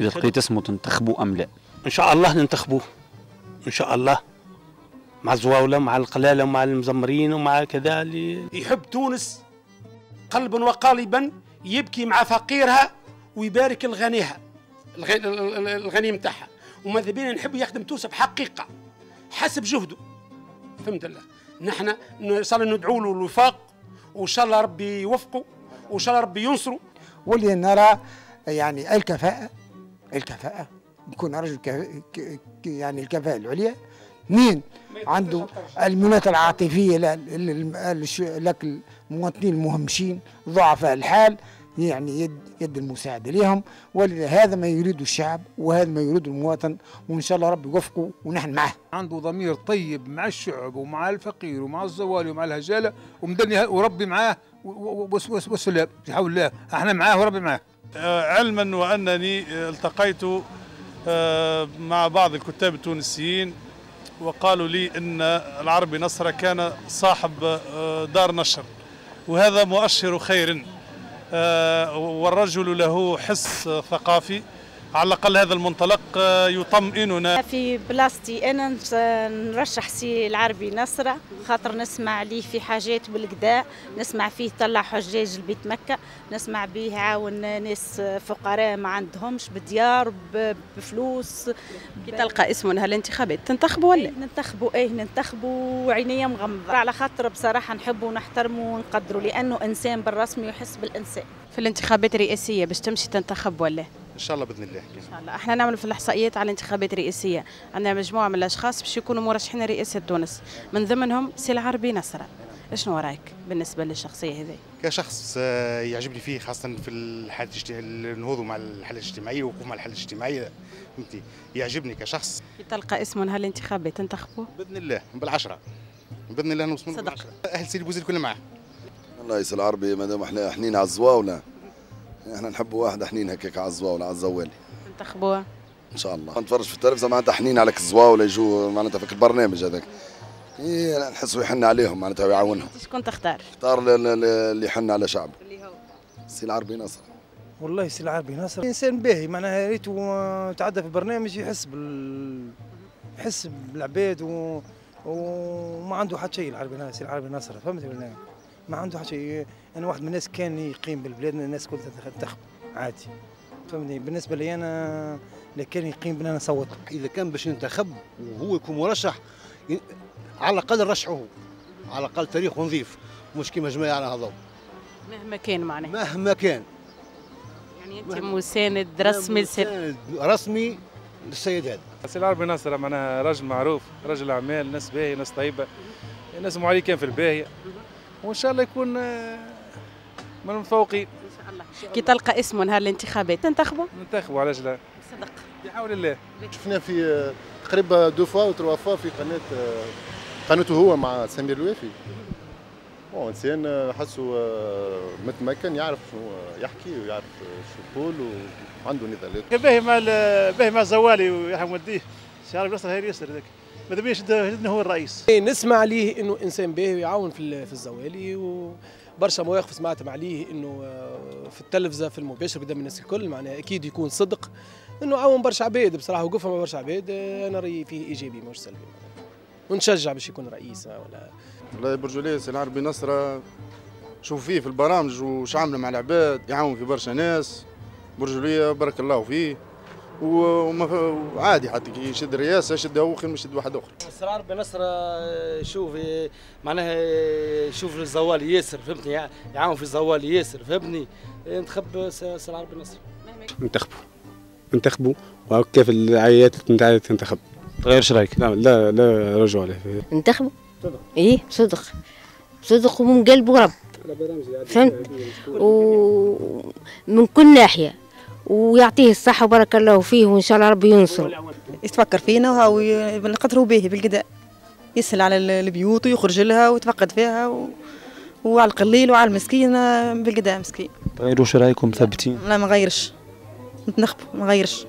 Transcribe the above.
إذا لقيت اسمه تنتخبوا أم لا. إن شاء الله ننتخبوه إن شاء الله. مع الزواولة مع القلالة ومع المزمرين ومع كذا اللي يحب تونس قلبا وقالبا يبكي مع فقيرها ويبارك لغنيها الغني متاعها. وماذا بينا نحب يخدم تونس بحقيقة حسب جهده. فهمت الله نحن إن شاء الله ندعو له الوفاق وإن شاء الله ربي يوفقه وإن شاء الله ربي ينصره. واللي نرى يعني الكفاءة الكفاءة. يكون رجل يعني الكفاءة العليا. مين؟ عنده المنات العاطفية لك المواطنين المهمشين ضعفاء الحال يعني يد يد المساعدة لهم ولهذا ما يريد الشعب وهذا ما يريد المواطن وإن شاء الله ربي يوفقه ونحن معه. عنده ضمير طيب مع الشعب ومع الفقير ومع الزوالي ومع الهجالة ومدني وربي معاه. والسلام بحول الله إحنا معاه وربي معاه. علما وأنني التقيت آه، مع بعض الكتاب التونسيين وقالوا لي إن العربي نصر كان صاحب آه، دار نشر وهذا مؤشر خير والرجل له حس ثقافي. على الأقل هذا المنطلق يطمئننا. في بلاصتي أنا نرشح سي العربي نصرة خاطر نسمع ليه في حاجات بالكدا نسمع فيه طلع حجاج لبيت مكة نسمع به عاون ناس فقراء ما عندهمش بديار بفلوس. كي تلقى اسمه نهار الانتخابات تنتخبوا ولا؟ ننتخبوا إيه ننتخبوا عينيا مغمضة. على خاطر بصراحة نحبه ونحترمه ونقدره لأنه إنسان بالرسمي يحس بالإنسان. في الانتخابات الرئاسية باش تمشي تنتخب ولا؟ إن شاء الله بإذن الله. إن شاء الله. إحنا نعمل في الإحصائيات على الانتخابات الرئاسيه عندنا مجموعة من الأشخاص باش يكونوا مرشحين رئاسه تونس. من ضمنهم سي العربي نصره شنو رأيك بالنسبة للشخصية هذه؟ كشخص آه، يعجبني فيه خاصة في الحالة النهوض مع الحالة الاجتماعية وقوف مع الحالة الاجتماعية. فهمتي؟ يعجبني كشخص. تلقى اسمه نهار الانتخابات تنتخبوه؟ بإذن الله بالعشرة. بإذن الله نوصل صدق. أهل سيدي بوزيد كل معاه. الله يسال العربي ما دام إحنا حنين على الزواوله إحنا نحب واحد حنين هكاك على الزواوله على الزوالي. تنتخبوها إن شاء الله. نتفرج في التلفزيون معناتها حنين على الزواوله يجوا معناتها في البرنامج هذاك. إيه نحسوا يحن عليهم معناتها ويعاونهم. شكون تختار؟ اختار اللي يحن على شعبه اللي هو. سي العربي ناصر. والله سي العربي ناصر. إنسان باهي معناها ريت تعدى في البرنامج يحس بال يحس بالعباد و... وما عنده حتى شيء العربي ناصر سي العربي ناصر. فهمت ولا ما عنده حتى شيء أنا واحد من الناس كان يقيم بالبلاد الناس كلها تنتخب عادي. فهمتني؟ بالنسبة لي أنا اللي كان يقيم بنا نصوت إذا كان باش ينتخب وهو يكون مرشح على الأقل رشحوه على الأقل تاريخه نظيف مش كيما جماعة هذو. مهما كان معناه مهما كان. يعني أنت مساند رسمي مساند رسمي للسيد هذا. سي العربي ناصر معناها راجل معروف راجل أعمال ناس باهية ناس طيبة. ناس معلي كان في الباهيه وإن شاء الله يكون آه، من المتفوقين ان شاء الله كي تلقى اسمه نهار الانتخابات تنتخبوا ننتخبوا علاش لا؟ صدق. بحول الله. شفناه في آه، تقريبا deux fois أو trois fois في قناة آه، قناته هو مع سمير الوافي. هو إنسان حسه متمكن يعرف شنو يحكي ويعرف شو يقول وعنده نضالات. باهي مع باهي مع الزوالي ويحمد وديه شعر ياسر هير ياسر هذاك ماذا بيش هو الرئيس. نسمع عليه إنه إنسان باهي ويعاون في في الزوالي وبرشا مواقف سمعت عليه إنه آه، في التلفزة في المباشر قدام الناس الكل معناها أكيد يكون صدق إنه عاون برشا عباد. بصراحة وقفها مع برشا عباد آه، أنا رأيي فيه إيجابي مش سلبي. ونشجع باش يكون رئيس ولا والله برجوليس العربي نصره شوف فيه في البرامج وش عامله مع العباد يعاون في برشا ناس. برجولية بارك الله فيه وعادي حتى كي يشد الرئاسه يشد هو خير من يشد واحد آخر. الصراع بنصر شوف معناها شوف الزوال ياسر فهمتني يعاون في الزوال ياسر فهمتني انتخب صراع بنصر. انتخبوا انتخبوا وكيف العيات تنتخب. تغيرش رأيك؟ لا لا لا رجعوا عليه. انتخبوا؟ صدق إيه صدق صدق ومن قلب ورب فهمت ومن كل ناحية ويعطيه الصحة وبارك الله فيه وإن شاء الله ربي ينصره. يتفكر فينا ونقدروا به بالقداء يسهل على البيوت ويخرج لها ويتفقد فيها و... وعلى القليل وعلى المسكين بالقداء مسكين. تغيروش رايكم ثابتين. لا ما غيرش. نتنخبوا ما غيرش.